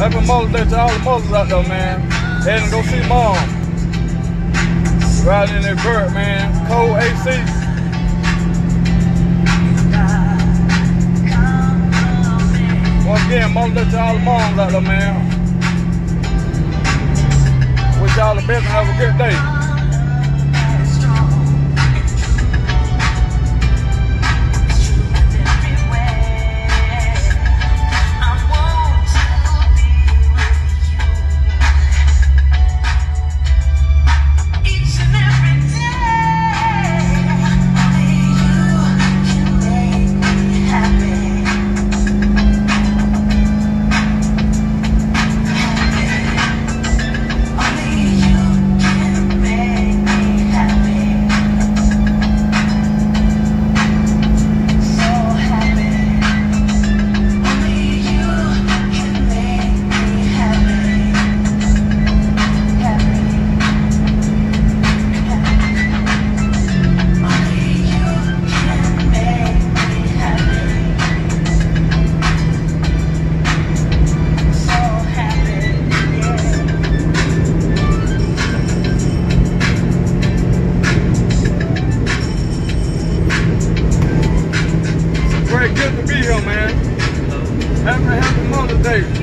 Happy Mother's Day to all the mothers out there, man. Heading to go see mom. Riding in that bird, man. Cold AC. Once again, Mother's Day to all the moms out there, man. Wish y'all the best and have a good day. Good to be here, man. Happy, happy Mother's Day.